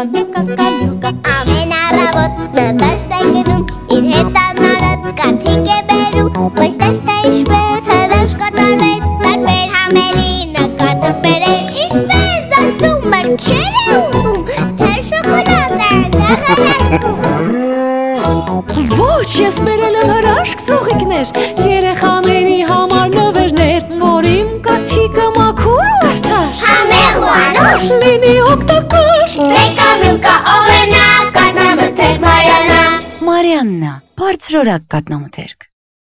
կալյուկա կալյուկա Ամեն առավոտ նա դաշտ է գնում Իր հետ անարատ կաթիկ է բերում Բայց տեսնա ինչպես հրաշ կատարվեց Տարբեր համերի նկատը բերեց Ինչպես դաշտում մրջեր է ուտում Թե շոկոլադ է դեղալացում Ոչ, ես բերել եմ հրաշք ծողիկներ, երեխաների համար նվերներ, որ իմ կաթիկը մաքուր ու արդար։ Համեղ ու անուշ Լինի օգտակար։ Մարիանա Մարիաննա, բարձրորակ կատնամթերք։